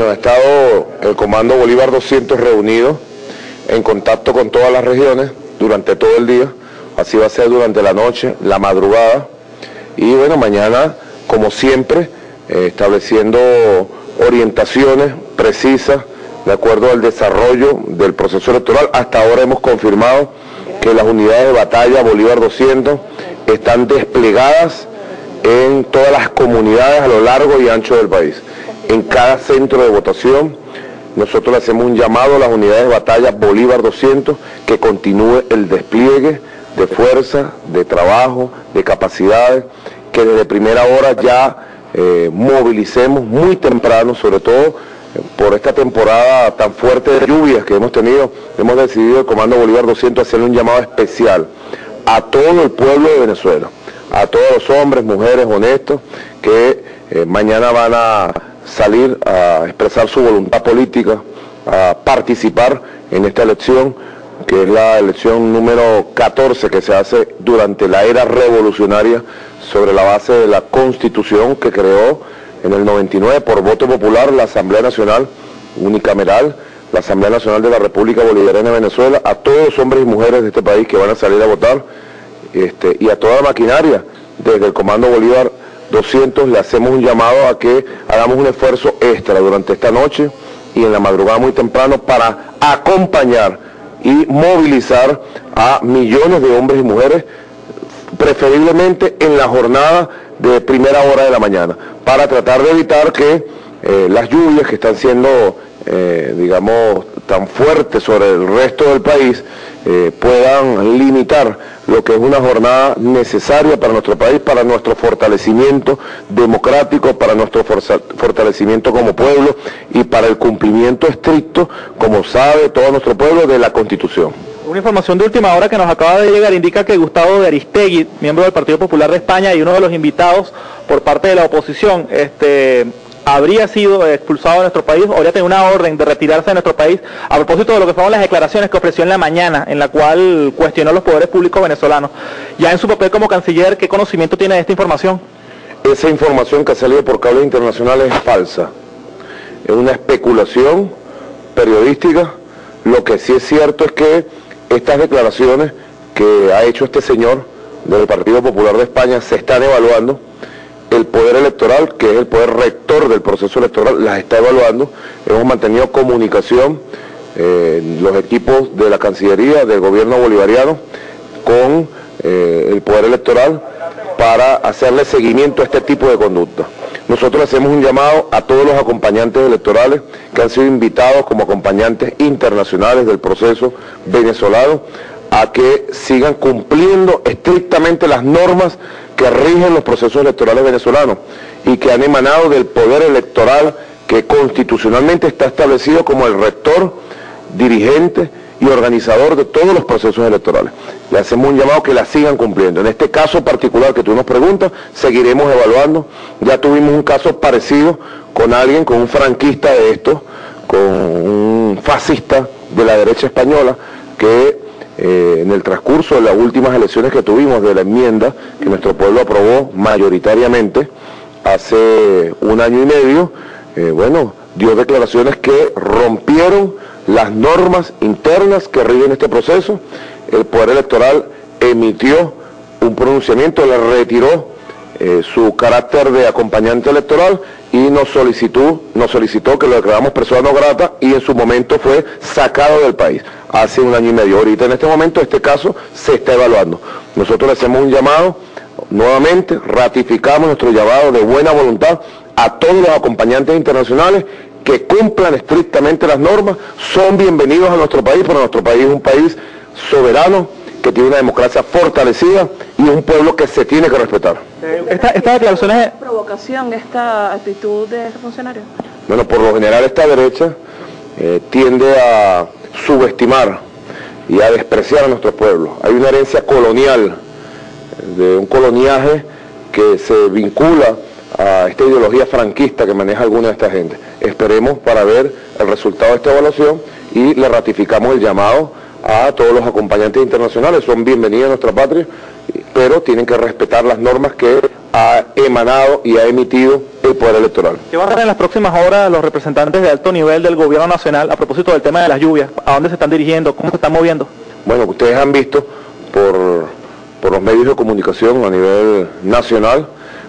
Bueno, ha estado el Comando Bolívar 200 reunido en contacto con todas las regiones durante todo el día. Así va a ser durante la noche, la madrugada. Y bueno, mañana, como siempre, eh, estableciendo orientaciones precisas de acuerdo al desarrollo del proceso electoral. Hasta ahora hemos confirmado que las unidades de batalla Bolívar 200 están desplegadas en todas las comunidades a lo largo y ancho del país. En cada centro de votación nosotros le hacemos un llamado a las unidades de batalla Bolívar 200 que continúe el despliegue de fuerza, de trabajo, de capacidades, que desde primera hora ya eh, movilicemos muy temprano, sobre todo por esta temporada tan fuerte de lluvias que hemos tenido, hemos decidido el Comando Bolívar 200 hacerle un llamado especial a todo el pueblo de Venezuela, a todos los hombres, mujeres honestos que eh, mañana van a salir a expresar su voluntad política, a participar en esta elección, que es la elección número 14 que se hace durante la era revolucionaria sobre la base de la constitución que creó en el 99 por voto popular la Asamblea Nacional unicameral, la Asamblea Nacional de la República Bolivariana de Venezuela, a todos los hombres y mujeres de este país que van a salir a votar este, y a toda la maquinaria desde el Comando Bolívar 200 le hacemos un llamado a que hagamos un esfuerzo extra durante esta noche y en la madrugada muy temprano para acompañar y movilizar a millones de hombres y mujeres, preferiblemente en la jornada de primera hora de la mañana, para tratar de evitar que eh, las lluvias que están siendo, eh, digamos, tan fuertes sobre el resto del país, eh, puedan limitar lo que es una jornada necesaria para nuestro país, para nuestro fortalecimiento democrático, para nuestro fortalecimiento como pueblo y para el cumplimiento estricto, como sabe todo nuestro pueblo, de la Constitución. Una información de última hora que nos acaba de llegar indica que Gustavo de Aristegui, miembro del Partido Popular de España y uno de los invitados por parte de la oposición, este, habría sido expulsado de nuestro país, o habría tenido una orden de retirarse de nuestro país, a propósito de lo que fueron las declaraciones que ofreció en la mañana, en la cual cuestionó los poderes públicos venezolanos. Ya en su papel como canciller, ¿qué conocimiento tiene de esta información? Esa información que ha salido por cables internacionales es falsa. Es una especulación periodística. Lo que sí es cierto es que estas declaraciones que ha hecho este señor del Partido Popular de España se están evaluando el poder electoral, que es el poder rector del proceso electoral, las está evaluando. Hemos mantenido comunicación, eh, los equipos de la Cancillería, del gobierno bolivariano, con eh, el poder electoral para hacerle seguimiento a este tipo de conducta. Nosotros hacemos un llamado a todos los acompañantes electorales que han sido invitados como acompañantes internacionales del proceso venezolano a que sigan cumpliendo estrictamente las normas que rigen los procesos electorales venezolanos y que han emanado del poder electoral que constitucionalmente está establecido como el rector, dirigente y organizador de todos los procesos electorales. Le hacemos un llamado que la sigan cumpliendo. En este caso particular que tú nos preguntas, seguiremos evaluando. Ya tuvimos un caso parecido con alguien, con un franquista de estos, con un fascista de la derecha española, que eh, en el transcurso de las últimas elecciones que tuvimos de la enmienda que nuestro pueblo aprobó mayoritariamente hace un año y medio, eh, bueno, dio declaraciones que rompieron las normas internas que rigen este proceso. El Poder Electoral emitió un pronunciamiento, le retiró eh, su carácter de acompañante electoral y nos solicitó, nos solicitó que lo declaramos persona no grata y en su momento fue sacado del país hace un año y medio. Ahorita en este momento este caso se está evaluando. Nosotros le hacemos un llamado, nuevamente ratificamos nuestro llamado de buena voluntad a todos los acompañantes internacionales que cumplan estrictamente las normas, son bienvenidos a nuestro país, porque nuestro país es un país soberano, que tiene una democracia fortalecida y un pueblo que se tiene que respetar. Esta, esta declaración es provocación, esta actitud de este funcionario. Bueno, por lo general esta derecha eh, tiende a subestimar y a despreciar a nuestro pueblo. Hay una herencia colonial, de un coloniaje que se vincula a esta ideología franquista que maneja alguna de esta gente. Esperemos para ver el resultado de esta evaluación y le ratificamos el llamado a todos los acompañantes internacionales. Son bienvenidos a nuestra patria, pero tienen que respetar las normas que ha emanado y ha emitido el Poder Electoral. ¿Qué van a hacer en las próximas horas los representantes de alto nivel del Gobierno Nacional a propósito del tema de las lluvias? ¿A dónde se están dirigiendo? ¿Cómo se están moviendo? Bueno, ustedes han visto por, por los medios de comunicación a nivel nacional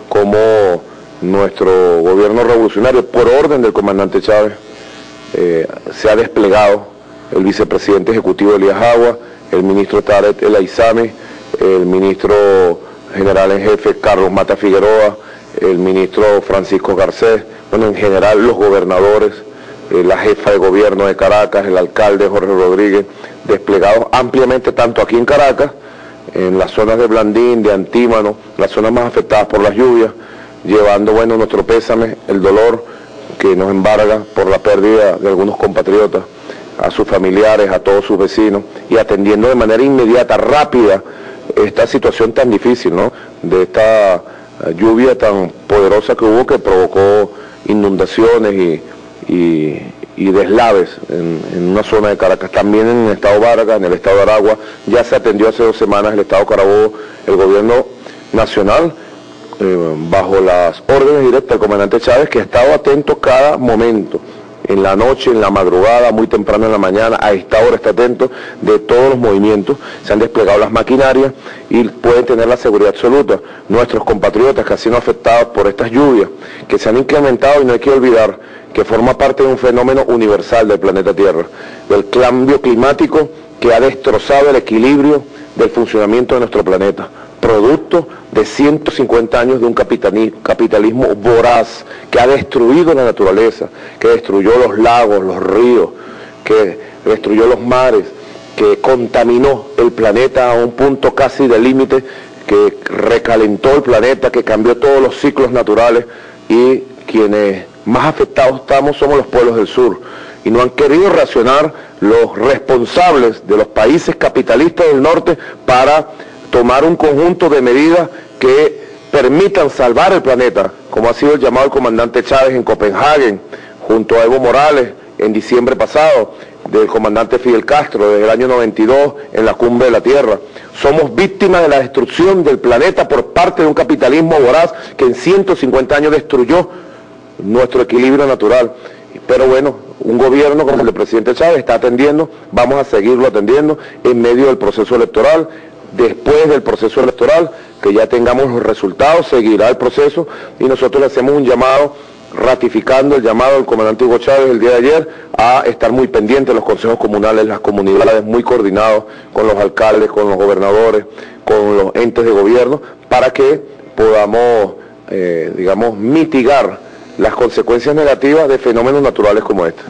cómo nuestro gobierno revolucionario, por orden del comandante Chávez, eh, se ha desplegado el vicepresidente ejecutivo Elías Agua, el ministro Tarek El Aizami, el ministro general en jefe Carlos Mata Figueroa, el ministro Francisco Garcés, bueno, en general los gobernadores, eh, la jefa de gobierno de Caracas, el alcalde Jorge Rodríguez, desplegados ampliamente tanto aquí en Caracas, en las zonas de Blandín, de Antímano, las zonas más afectadas por las lluvias, llevando, bueno, nuestro pésame, el dolor que nos embarga por la pérdida de algunos compatriotas, a sus familiares, a todos sus vecinos, y atendiendo de manera inmediata, rápida, esta situación tan difícil, ¿no? De esta eh, lluvia tan poderosa que hubo que provocó inundaciones y, deslaves en, una zona de Caracas, también en el estado Vargas, en el estado de Aragua, ya se atendió hace dos semanas el estado Carabobo, el gobierno nacional, eh, bajo las órdenes directas del comandante Chávez, que ha estado atento cada momento en la noche, en la madrugada, muy temprano en la mañana, a esta hora está atento de todos los movimientos, se han desplegado las maquinarias y pueden tener la seguridad absoluta. Nuestros compatriotas que han sido afectados por estas lluvias, que se han incrementado y no hay que olvidar que forma parte de un fenómeno universal del planeta Tierra, del cambio climático que ha destrozado el equilibrio del funcionamiento de nuestro planeta producto de 150 años de un capitalismo voraz que ha destruido la naturaleza, que destruyó los lagos, los ríos, que destruyó los mares, que contaminó el planeta a un punto casi de límite, que recalentó el planeta, que cambió todos los ciclos naturales y quienes más afectados estamos somos los pueblos del sur. Y no han querido reaccionar los responsables de los países capitalistas del norte para tomar un conjunto de medidas que permitan salvar el planeta, como ha sido el llamado el comandante Chávez en Copenhague, junto a Evo Morales en diciembre pasado, del comandante Fidel Castro desde el año 92 en la cumbre de la Tierra. Somos víctimas de la destrucción del planeta por parte de un capitalismo voraz que en 150 años destruyó nuestro equilibrio natural. Pero bueno, un gobierno como el del presidente Chávez está atendiendo, vamos a seguirlo atendiendo en medio del proceso electoral, después del proceso electoral, que ya tengamos los resultados, seguirá el proceso y nosotros le hacemos un llamado ratificando el llamado del comandante Hugo Chávez el día de ayer a estar muy pendientes los consejos comunales, las comunidades muy coordinados con los alcaldes, con los gobernadores, con los entes de gobierno, para que podamos, eh, digamos, mitigar las consecuencias negativas de fenómenos naturales como este.